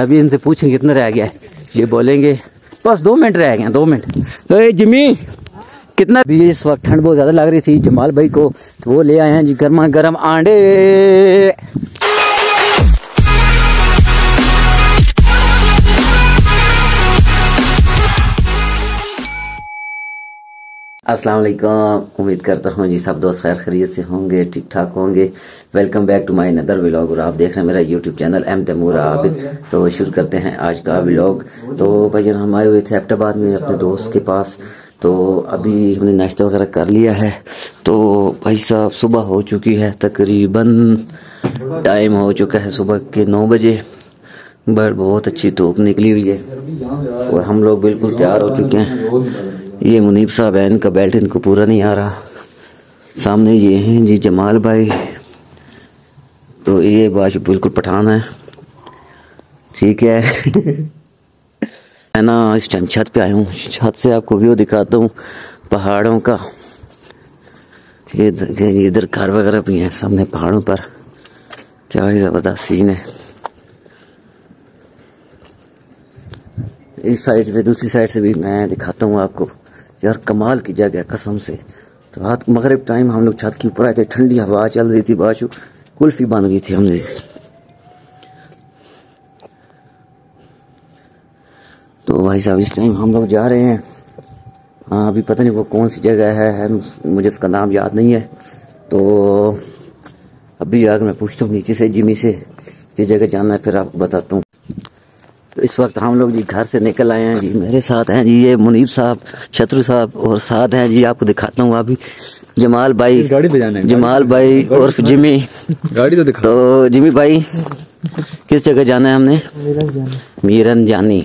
अभी इनसे पूछेंगे, कितना रह गया है? ये बोलेंगे, बस दो मिनट रह गए दो मिनट। अरे जिमी, कितना? भी इस वक्त ठंड बहुत ज़्यादा लग रही थी जमाल भाई को तो वो ले आए हैं जी गर्मा गर्म आंडे। अस्सलाम उम्मीद करता हूँ जी सब दोस्त खैर खरीद से होंगे, ठीक ठाक होंगे। Welcome back to my another vlog और आप देख रहे हैं मेरा YouTube channel M Taimur Abid तो शुरू करते हैं आज का व्लॉग। तो, तो भाई हम आए हुए थे एप्टाबाद में अपने दोस्त के पास। तो अभी हमने नाश्ता वगैरह कर लिया है। तो भाई साहब सुबह हो चुकी है तकरीबन टाइम हो चुका है सुबह के नौ बजे। बट बहुत अच्छी धूप निकली हुई है और हम लोग बिल्कुल तैयार हो चुके हैं। ये मुनीब साहब है इनका बेल्ट इनको पूरा नहीं आ रहा। सामने ये हैं जी जमाल भाई। तो ये बात बिल्कुल पठान है। ठीक है। मैं ना इस टाइम छत पे आया हूँ। छत से आपको व्यू दिखाता हूँ पहाड़ों का। ये इधर घर वगैरह भी हैं सामने पहाड़ों पर। क्या ही ज़बरदस्त सीन है। इस साइड से दूसरी साइड से भी मैं दिखाता हूँ आपको। यार, कमाल की जगह कसम से। तो रात मगरब टाइम हम लोग छत के ऊपर आए थे, ठंडी हवा चल रही थी बाशु कुल्फी बन गई थी हमने। तो भाई साहब इस टाइम हम लोग जा रहे हैं। हाँ अभी पता नहीं वो कौन सी जगह है, है मुझे इसका नाम याद नहीं है। तो अभी जाकर मैं पूछता हूँ नीचे से जिमी से जिस जगह जाना है फिर आपको बताता हूँ। तो इस वक्त हम लोग जी घर से निकल आए हैं जी। मेरे साथ हैं जी ये मुनीब साहब शत्रु साहब और साथ हैं जी आपको दिखाता हूँ अभी। गाड़ी पे जाना है जमाल भाई और जिमी। गाड़ी तो दिखा। तो जिमी भाई किस जगह जाना है हमने? मीरन जानी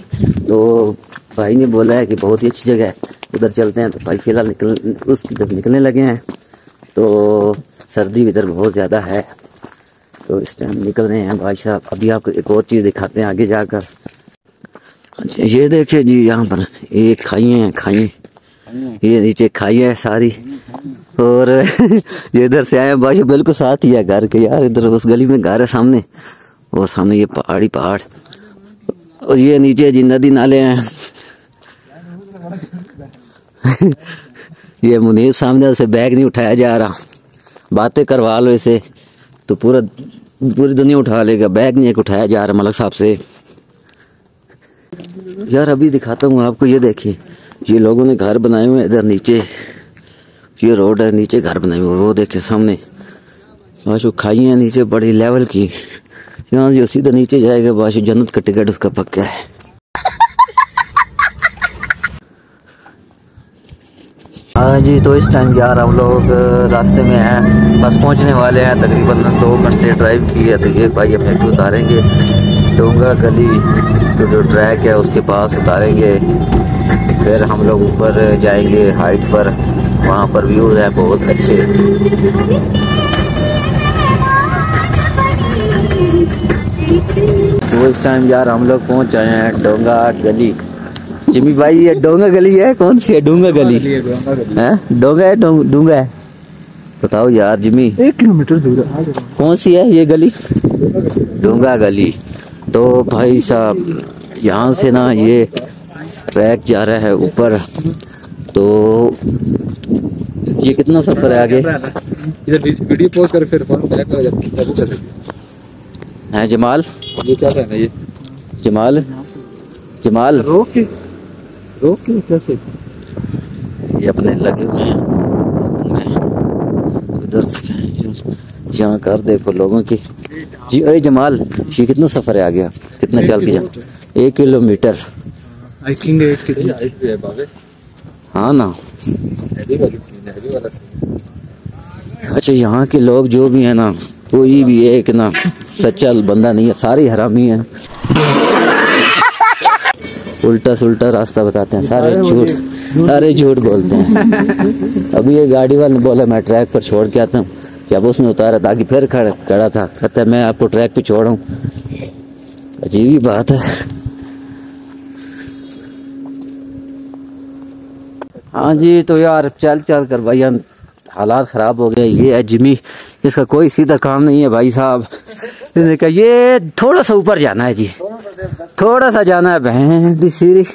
तो भाई ने बोला है कि बहुत ही अच्छी जगह है। उधर चलते हैं तो भाई फ़िलहाल निकल उसकी जब निकलने लगे हैं तो सर्दी भी इधर बहुत ज़्यादा है। तो इस टाइम निकल रहे हैं भाई साहब। अभी आपको एक और चीज़ दिखाते हैं आगे जाकर। अच्छा ये देखिए जी यहाँ पर ये खाइए हैं खाइए ये नीचे खाइए है सारी। और ये इधर से आए भाई, बिल्कुल साथ ही है घर के यार, इधर उस गली में घर है सामने, और सामने ये पहाड़ी पहाड़। और ये नीचे जी नदी नाले हैं। ये मुनीब सामने उसे बैग नहीं उठाया जा रहा। बातें करवा लो इसे तो पूरा, पूरी दुनिया उठा लेगा, बैग नहीं एक उठाया जा रहा मलक साहब से। यार, अभी दिखाता हूँ आपको, ये देखिए, ये लोगों ने घर बनाए हुए इधर नीचे। ये रोड है, नीचे घर बनाए हुए वो देखिए सामने। बाशु खाई है नीचे, बड़ी लेवल की। यहाँ जो सीधा नीचे जाएगा बाशु जन्नत का टिकट उसका पक्का है। हाँ जी तो इस टाइम यार हम लोग रास्ते में हैं, बस पहुँचने वाले हैं, तकरीबन दो घंटे ड्राइव की है तो ये भाई अपने उतारेंगे। डोंगा गली तो ट्रैक है, उसके पास उतारेंगे। फिर हम लोग ऊपर जाएँगे हाइट पर। वहाँ पर व्यूज़ हैं बहुत अच्छे। तो इस टाइम यार हम लोग पहुँच आए हैं डोंगा गली। जिमी भाई ये डोंगा गली है? कौन सी है डोंगा गली? है डोंगा है? डोंगा है? बताओ यार जिमी। एक किलोमीटर दूर है। कौन सी है ये गली? डोंगा गली। तो भाई साहब यहाँ से ना ये ट्रैक जा रहा है ऊपर। तो ये कितना सफ़र है आगे? इधर वीडियो पोस्ट कर फिर फ़ोन बैक कर जाता है। जमाल? ये क्या है ये? जमाल? जमाल? रोक के रोक के कैसे ये अपने लगे हुए हैं। यहाँ कर देखो लोगों की। जी अरे जमाल ये कितना सफ़र है आ गया कितना चल के जा एक किलोमीटर। आई थिंक है हाँ ना। हैवी वाली सीन हैवी वाला सीन अच्छा यहाँ के लोग जो भी है ना कोई भी एक ना सच्चा बंदा नहीं है सारे हरामी हैं। उल्टा सुल्टा रास्ता बताते हैं सारे झूठ सारे झूठ बोलते हैं। अभी ये गाड़ी वाले बोला मैं ट्रैक पर छोड़ के आता हूँ। जब उसने उतारा ताकि फिर खड़ा खड़ा था। कहता है मैं आपको ट्रैक पे छोड़ूं। अजीब ही बात है। हाँ जी तो यार चल चल कर भाई हालात ख़राब हो गए, ये है जिमी। इसका कोई सीधा काम नहीं है भाई साहब। इसने कहा, ये थोड़ा सा ऊपर जाना है जी। थोड़ा सा जाना है, बहन सीरी।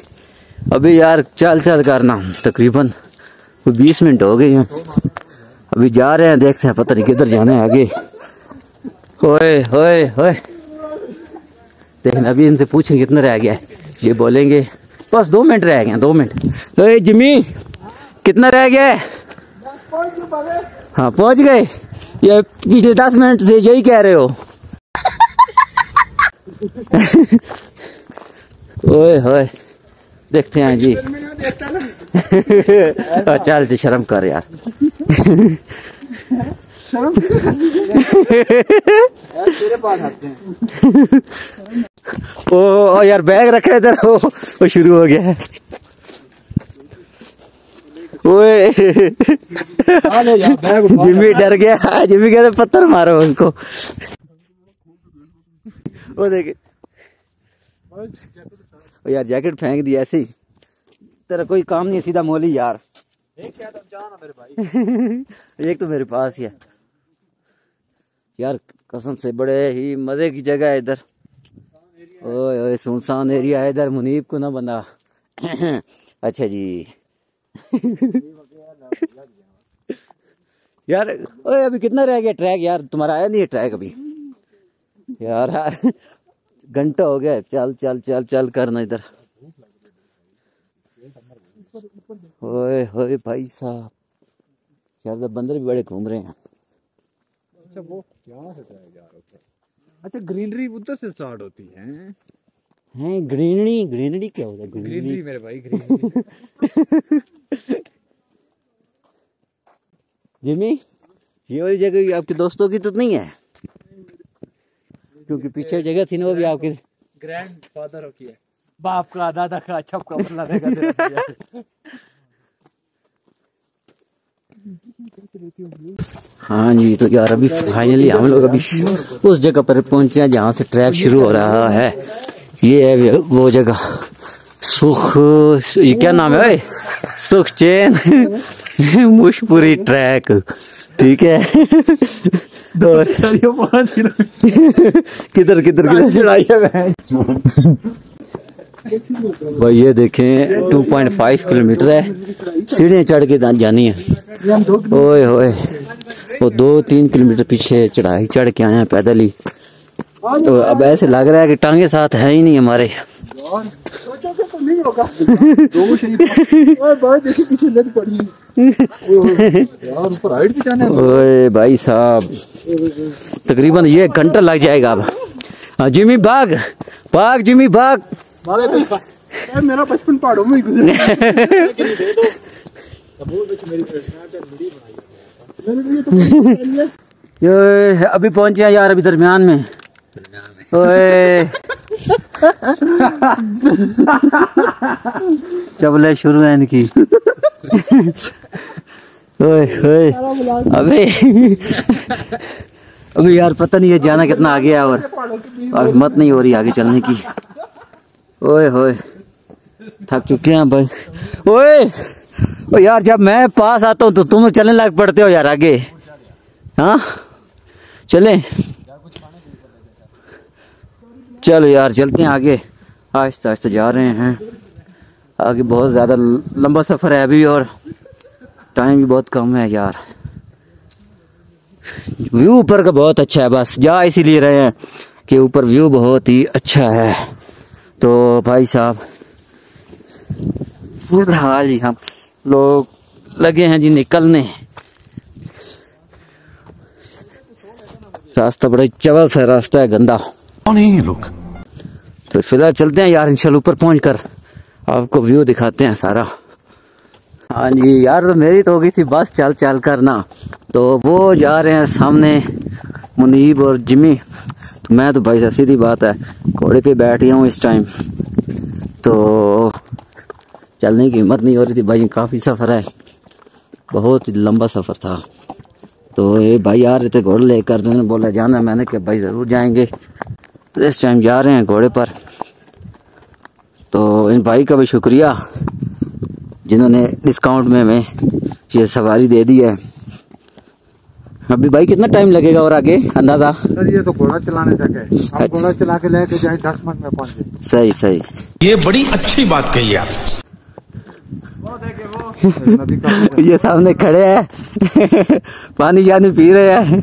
अभी यार चल चल करना तकरीबन कोई बीस मिनट हो गए हैं। अभी जा रहे हैं, देखते हैं पता नहीं किधर जाना है आगे। ओए होए होए देखना अभी इनसे पूछें कितना रह गया है। ये बोलेंगे, बस दो मिनट रह गए दो मिनट। ओए जिमी। कितना रह गया है? हाँ पहुँच गए। ये पिछले दस मिनट से यही कह रहे हो। ओए होए, देखते हैं जी। चल जी शर्म कर यार। ओ यार, बैग रखे इधर। ओ, शुरू हो गया है। ओए। जिम्मी डर गया। जिम्मी कहते पत्थर मारो उनको। ओ देखे। ओ यार जैकेट फेंक दिया ऐसे। ही तेरा कोई काम नहीं है, सीधा मोली यार। एक मेरे भाई। एक तो मेरे पास ही है। यार कसम से बड़े ही मज़े की जगह है इधर। ओए ओए सुनसान एरिया है इधर मुनीब को ना बना अच्छा जी। यार, ओए, अभी कितना रह गया ट्रैक यार, तुम्हारा आया नहीं है ट्रैक अभी? यार घंटा हो गया चल चल चल चल, करना इधर। ओए होए भाई साहब। यार तो बंदर भी बड़े घूम रहे हैं। अच्छा वो यार ऊपर अच्छा ग्रीनरी उधर से स्टार्ट होती है। हैं ग्रीनरी ग्रीनरी क्या होता है? ग्रीनरी ग्रीनरी मेरे भाई ग्रीनरी जिमी ये वाली जगह आपके दोस्तों की तो नहीं है? क्योंकि पीछे जगह थी ना वो भी आपके। ग्रैंड फादर की है। बाप का दादा का अच्छा कपड़ा लगेगा। हाँ जी तो यार अभी फाइनली हम लोग अभी उस जगह पर पहुँचे हैं जहाँ से ट्रैक शुरू हो रहा है। ये है वो जगह। सुख ये क्या नाम है भाई? सुख चैन। मुशपुरी ट्रैक। ठीक है। दो पाँच किलो। किधर किधर किधर? चढ़ाई है भाई। ये देखें 2.5 किलोमीटर है। सीढ़ियाँ चढ़ के जानी है। ओए होए। वो दो तीन किलोमीटर पीछे चढ़ाई चढ़ के आए हैं पैदल ही। तो अब ऐसे लग रहा है कि टांगे साथ है ही नहीं हमारे। तो नहीं होगा ओए भाई साहब तकरीबन ये एक घंटा लग जाएगा अब। हाँ, जिमी भाग भाग जिमी भाग। मारे बचपन पहाड़ों में ये अभी पहुँचे हैं यार अभी दरमियान में। ओए। चबले शुरू है इनकी। ओए ओए। अबे। अभी यार पता नहीं है जाना कितना आगे है और अब हिम्मत नहीं हो रही आगे चलने की। ओए होए थक चुके हैं भाई। ओए। ओ यार, जब मैं पास आता हूँ तो तुम चलने लग पड़ते हो यार आगे। हाँ? चले। चलो यार, चलते हैं आगे। आहिस्ता आहिस्ता जा रहे हैं। आगे बहुत ज़्यादा लंबा सफ़र है अभी और टाइम भी बहुत कम है यार। व्यू ऊपर का बहुत अच्छा है बस, जा इसीलिए रहे हैं कि ऊपर व्यू बहुत ही अच्छा है। तो भाई साहब, फ़िलहाल ही हम लोग लगे हैं जी निकलने। रास्ता बड़ा चबल सा रास्ता है, गंदा। कौन है ये लोग। तो फ़िलहाल चलते हैं यार, इंशाल्लाह ऊपर पहुँच कर आपको व्यू दिखाते हैं सारा। हाँ जी, यार तो मेरी तो हो गई थी बस चल चल कर ना। तो वो जा रहे हैं सामने मुनीब और जिमी तो मैं तो भाई सीधी बात है, घोड़े पे बैठ गया हूँ इस टाइम तो चलने की हिम्मत नहीं हो रही थी। भाई, काफ़ी सफ़र है। बहुत ही लंबा सफ़र था। तो ये भाई आ रहे थे घोड़े लेकर तो बोला, जाना मैंने कहा, भाई, ज़रूर जाएँगे। तो इस टाइम जा रहे हैं घोड़े पर। तो इन भाई का भी शुक्रिया जिन्होंने डिस्काउंट में हमें ये सवारी दे दी है। अभी भाई कितना टाइम लगेगा और आगे अंदाज़ा? सर ये तो घोड़ा चलाने तक है। हम अच्छा। घोड़ा चला के लेके जाए दस मिनट में पहुँच सही सही। ये बड़ी अच्छी बात कही आप। ये सामने खड़े हैं। पानी जानी पी रहे हैं।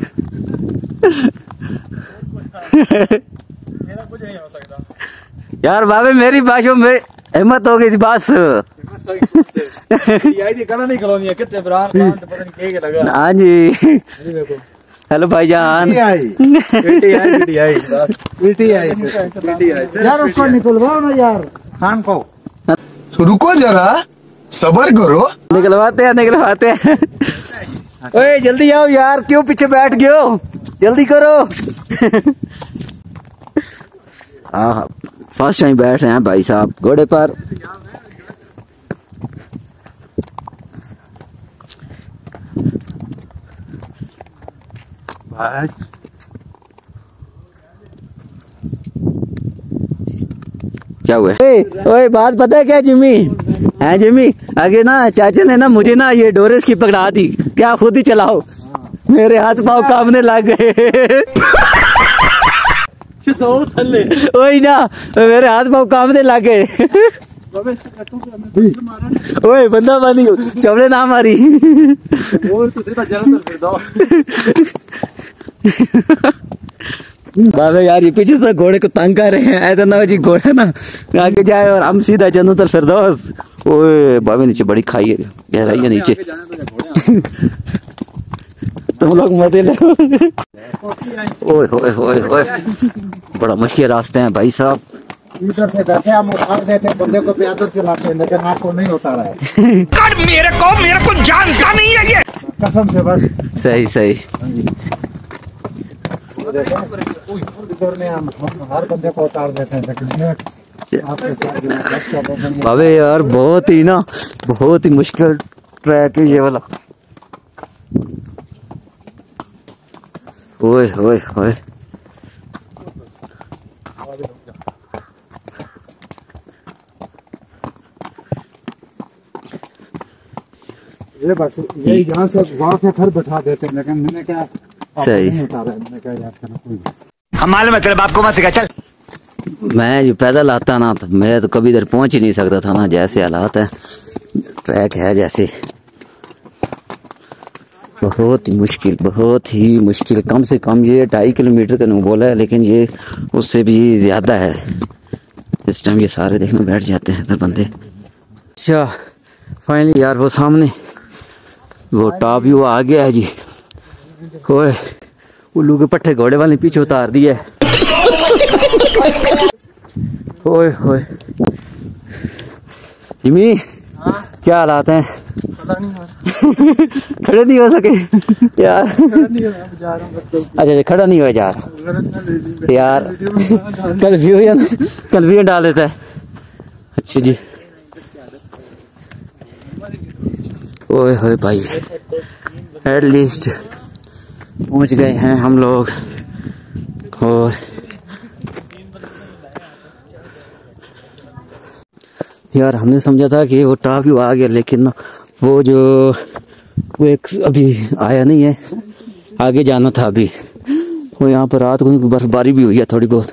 यार बाबे मेरी बाशों में हिम्मत हो गई थी बस। गाना नहीं खिलौनी है। हाँ जी। हेलो भाईजान। आई। पीटी आई पीटी आई बस। पीटी आई। पीटी आई यार उसको निकलवाओ ना यार। खान को। रुको जरा सबर करो। निकलवाते हैं निकलवाते हैं। ओए जल्दी आओ यार क्यों पीछे बैठ गए हो? जल्दी करो। फ़र्स्ट टाइम बैठ रहे हैं भाई साहब घोड़े पर। भाई। क्या हुआ? ओए ओए बात पता है क्या जिमी है जिमी आगे ना चाचा ने ना मुझे ना ये डोरेस की पकड़ा दी। क्या खुद ही चलाओ। मेरे हाथ पाँव कामने लग गए। थल्ले। वही ना मेरे हाथ पाँव कामने लग। गए ओए बंदा बंदी चमड़े ना मारी। और तो सीधा जलंधर फिर दो बाबा यार ये पीछे से घोड़े को तंग कर रहे हैं। ऐसा ना जी घोड़ा ना आगे जाए और हम सीधा जन्नत फिर ओए बाबे नीचे बड़ी खाई है गहराई है नीचे। तुम लोग मज़े ले ओए होए होए होए बड़ा मुश्किल रास्ते हैं भाई साहब। इधर से बैठे हम उतार देते बंदे को पैदल चलाते लेकिन आपको नहीं उतारा है। मेरे को मेरे को जानता नहीं है ये। कसम से बस। सही सही। इधर में हम हम हर बंदे को उतार देते हैं लेकिन यार बहुत ही ना बहुत ही मुश्किल ट्रैक है ये वाला। ओए ओए ओए ये बस ये यहाँ से वहाँ से फिर बैठा देते हैं लेकिन मैंने क्या सही। है। मैंने कहा यार चलो कोई हम मालूम है तेरे बाप को मत सिखा चल मैं जो पैदल आता ना तो मैं तो कभी इधर पहुँच ही नहीं सकता था ना जैसे हालात है ट्रैक है जैसे बहुत ही मुश्किल, बहुत ही मुश्किल। कम से कम ये ढाई किलोमीटर का बोला है, लेकिन ये उससे भी ज़्यादा है। इस टाइम ये सारे देखने बैठ जाते हैं इधर बंदे। अच्छा फाइनली यार वो सामने, वो टॉप व्यू आ गया है जी। ओए, उल्लू के पट्टे घोड़े वाले पीछे उतार दिए ओए ओए। जिमी क्या हालात हैं? खड़े नहीं हो सके। यार। अच्छा अच्छा खड़ा नहीं हुआ यार यार, कल व्यू कल व्यू डाल देता है। अच्छा जी। ओए होए भाई। एटलीस्ट पहुँच गए हैं हम लोग। और यार, हमने समझा था कि वो टॉप व्यू आ गया, लेकिन वो जो, वो एक अभी आया नहीं है। आगे जाना था अभी। वो यहाँ पर रात को बर्फबारी भी हुई है थोड़ी बहुत।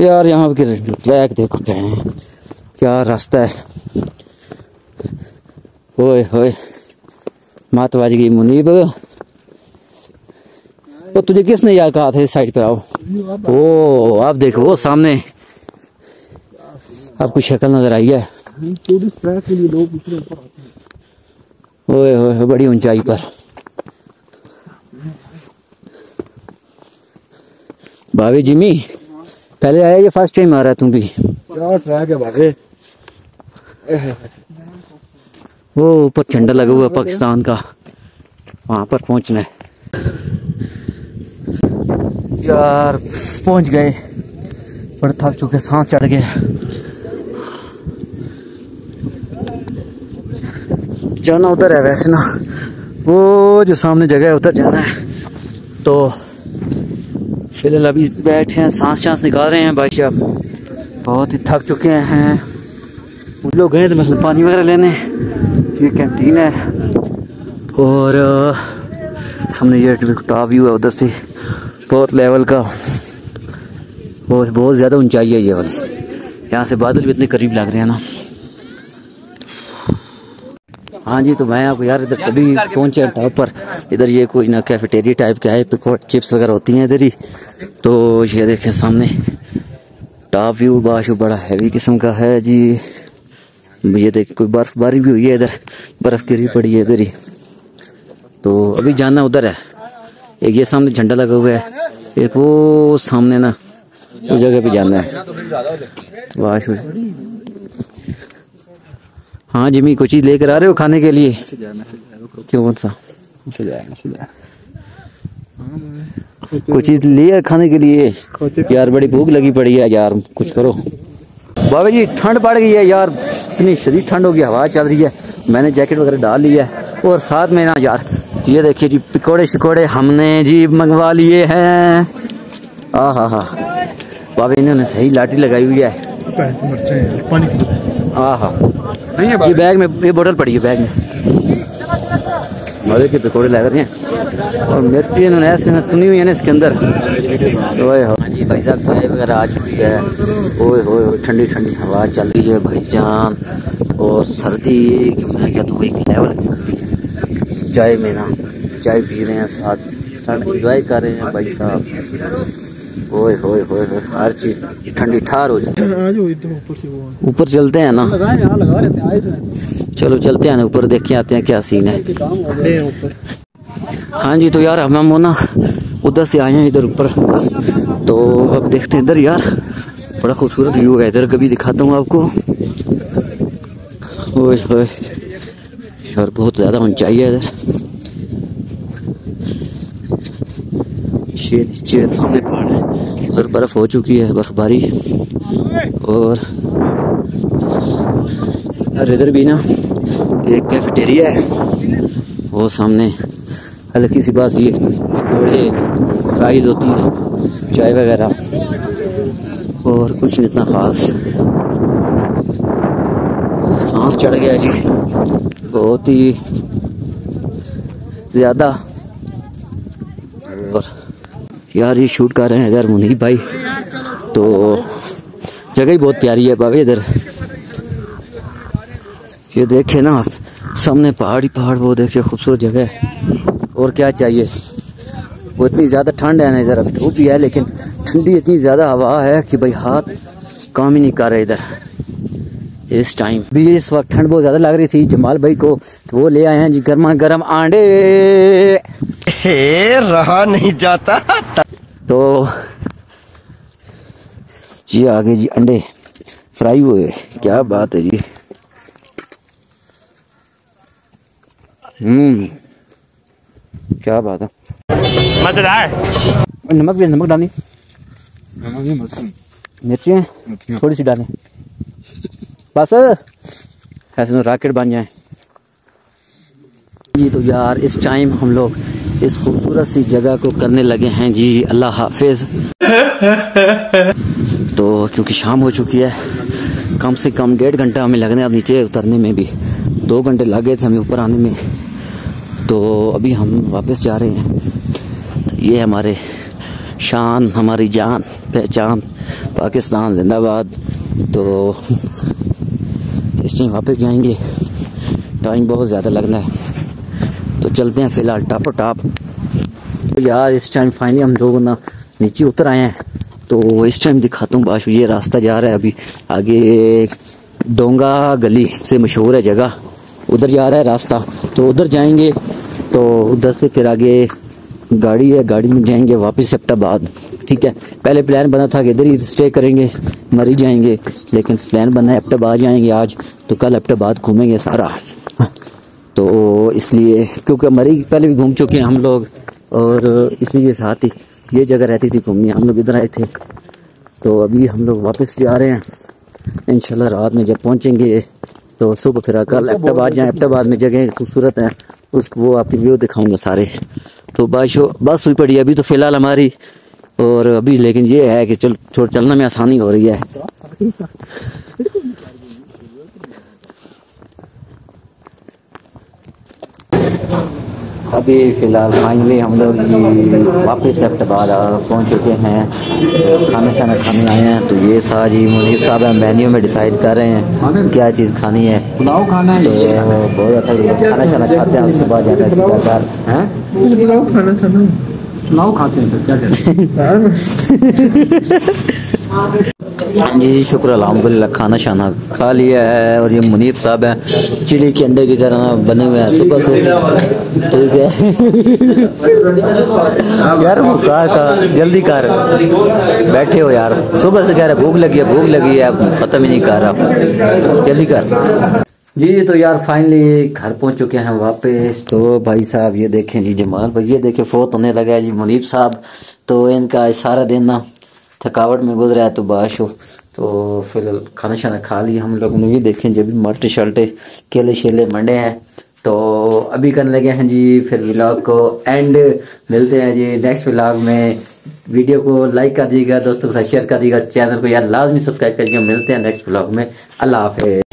यार, यहाँ के ट्रैक देखो क्या है। क्या रास्ता है। ओए, होए। मात बाज गई मुनीब। तो तुझे किसने यार कहा था इस साइड पे आओ? ओ, आप देखो, वो सामने। आपको शक्ल नज़र आई है? ओए ओए बड़ी ऊंचाई पर। भाभी, जिमी, पहले आया ये फ़र्स्ट टाइम आ रहा तू भी? क्या ट्रैक है भागे वो ऊपर झंडा लगा हुआ है पाकिस्तान का। वहाँ पर पहुँचना है। यार, पहुँच गए, पर थक चुके, सांस चढ़ गए। जाना उधर है वैसे ना। वो जो सामने जगह है, उधर जाना है। तो फ़िलहाल अभी बैठे हैं, सांस सांस निकाल रहे हैं भाई साहब। बहुत ही थक चुके हैं। उन लोग गए थे मतलब पानी वगैरह लेने। ये कैंटीन है। और सामने ये टॉप व्यू है उधर से। बहुत लेवल का। और बहुत ज़्यादा ऊंचाई है ये वाली। यहाँ से बादल भी इतने करीब लग रहे हैं ना। हाँ जी तो मैं आपको यार इधर तभी पहुँचे टॉप पर। इधर ये कोई ना कैफेटेरिया टाइप का है पिकॉट चिप्स वगैरह होती हैं इधर ही। तो ये देखें सामने टॉप व्यू बाशु बड़ा हैवी किस्म का है जी। ये देख कोई बर्फबारी भी हुई है इधर बर्फ़ गिरी पड़ी है इधर ही। तो अभी जाना उधर है। एक ये सामने झंडा लगा हुआ है। एक वो सामने ना उस जगह पे जाना है। बाशु हाँ जिमी कुछ चीज़ लेकर आ रहे हो खाने के लिए? क्यों कौन सा? कुछ चीज़ लिया खाने के लिए? यार बड़ी भूख लगी पड़ी है यार कुछ करो। बाबा जी ठंड पड़ गई है यार इतनी शरीर ठंड हो गई हवा चल रही है। मैंने जैकेट वगैरह डाल ली है और साथ में ना यार ये देखिए जी पकौड़े शिकौड़े हमने जी मंगवा लिए हैं। आ हा हा बाबा इन्होंने सही लाठी लगाई हुई है। आ हा ये बैग में ये बोतल पड़ी है बैग में। मज़े के पकौड़े लग रहे हैं। और मिर्ची इन्होंने ऐसे में तुनी हुई है ना इसके अंदर। ओए हो। हाँ जी भाई साहब चाय वगैरह आ चुकी है। ओए होए होए ठंडी ठंडी हवा चल रही है भाई जान। और सर्दी कि मैं क्या तो एक लेवल की सर्दी है चाय में ना चाय पी रहे हैं साथ। ठंड इंजॉय कर रहे हैं भाई साहब। ओए होए होए होए हर चीज़ ठंडी ठार हो है ऊपर चलते हैं ना? लगाए यहाँ लगा लेते हैं आए तो। चलो चलते हैं ना ऊपर देख के आते हैं क्या सीन है। हो जी तो यार हम हम ना उधर से आए हैं इधर ऊपर। तो अब देखते हैं इधर यार बड़ा खूबसूरत व्यू है इधर कभी दिखाता हूँ आपको। ओए होए यार बहुत ज़्यादा ऊंचाई है इधर। ये नीचे सामने पहाड़ है। उधर बर्फ़ हो चुकी है, बर्फबारी। और और इधर भी ना एक कैफेटेरिया है। वो सामने हल्की सी बात ये, बड़े फ्राइज होती है, चाय वगैरह। और कुछ नहीं इतना खास। सांस चढ़ गया जी। बहुत ही ज़्यादा। और यार, ये शूट कर रहे हैं इधर मुनीब भाई। तो जगह ही बहुत प्यारी है भाभी इधर। ये देखे ना आप, सामने पहाड़ ही पहाड़, वो देखिए खूबसूरत जगह है। और क्या चाहिए? वो इतनी ज़्यादा ठंड है ना इधर, अभी धूप भी है, लेकिन ठंडी इतनी ज़्यादा हवा है कि भाई हाथ काम ही नहीं कर रहे इधर। इस टाइम भी इस वक्त ठंड बहुत ज़्यादा लग रही थी, जमाल भाई को तो वो ले आए हैं जी गर्मा गर्म आंडे। हे रहा नहीं जाता। तो ये आगे जी अंडे फ्राई हुए क्या बात है जी। हम्म। क्या बात है। मज़ेदार। नमक भी नमक डालनी। मिर्ची थोड़ी सी डालें। बस। ऐसे तो रॉकेट बन जाए। जी तो यार इस टाइम हम लोग इस खूबसूरत सी जगह को करने लगे हैं। जी अल्लाह हाफिज। तो क्योंकि शाम हो चुकी है, कम से कम डेढ़ घंटा हमें लगने अब नीचे उतरने में भी। दो घंटे लग गए थे हमें ऊपर आने में। तो अभी हम वापस जा रहे हैं। तो ये हमारे शान, हमारी जान, पहचान, पाकिस्तान, जिंदाबाद। तो इस टाइम वापस जाएँगे। टाइम बहुत ज़्यादा लगना है। तो चलते हैं फ़िलहाल टॉप टॉप। तो यार, इस टाइम फाइनली हम लोग ना नीचे उतर आए हैं। तो इस टाइम दिखाता हूँ बाशु, ये रास्ता जा रहा है अभी। आगे डोंगा गली से मशहूर है जगह। उधर जा रहा है रास्ता। तो उधर जाएँगे तो उधर से फिर आगे गाड़ी है, गाड़ी में जाएँगे वापस एबटाबाद ठीक है, पहले प्लान बना था कि इधर ही स्टे करेंगे, मरी जाएँगे। लेकिन प्लान बना है एबटाबाद जाएँगे आज। तो कल एबटाबाद घूमेंगे सारा। तो इसलिए क्योंकि मरी पहले भी घूम चुके हैं हम लोग और इसलिए साथ ही ये जगह रहती थी घूमनी। हम लोग इधर आए थे तो अभी हम लोग वापस जा रहे हैं। इंशाल्लाह रात में जब पहुँचेंगे तो सुबह फिर कल एबटाबाद जाएँ एबटाबाद में जगह खूबसूरत हैं उस वो आपकी व्यू दिखाऊँगा सारे। तो बारिशो बस हुई पड़ी अभी तो फ़िलहाल हमारी और अभी लेकिन ये है कि चल छोड़ चलने में आसानी हो रही है। अभी फ़िलहाल फाइनली हम लोग ये वापस अफ्टाबाद पहुँच चुके हैं। खाना शाना खाने आए हैं तो ये सारी जी मुनीर साहब है मेन्यू में डिसाइड कर रहे हैं क्या चीज़ खानी है। पुलाव खाना है। तो बहुत अच्छा खाना शाना खाते हैं उसके बाद जाकर सीधा घर हैं? पुलाव खाना था ना पुलाव खाते हैं तो क्या कहते हाँ? जी शुक्र अलहमदिल्ला खाना शाना खा लिया है और ये मुनीब साहब हैं चिड़ी के अंडे की तरह बने हुए हैं सुबह से। ठीक है। यार वो कार का जल्दी कार। बैठे हो यार। सुबह से कह रहे भूख लगी है भूख लगी है अब ख़त्म ही नहीं कर रहा। जल्दी कर। जी तो यार फाइनली घर पहुँच चुके हैं वापस। तो भाई साहब ये देखें जी जमाल भाई ये देखें फोत होने लगा है जी मुनीब साहब। तो इनका सारा दिन। ना थकावट में गुजरा है तो बाश हो। तो फ़िलहाल खाना शाना खा लिया हम लोगों ने ये देखे जब भी मल्टे शल्टे केले शेले मंडे हैं। तो अभी करने लगे हैं जी फिर व्लॉग को एंड मिलते हैं जी नेक्स्ट व्लॉग में। वीडियो को लाइक कर दीजिएगा, दोस्तों के साथ शेयर कर दीजिएगा चैनल को यार लाजमी सब्सक्राइब करिएगा। मिलते हैं नेक्स्ट व्लॉग में। अल्लाह हाफिज।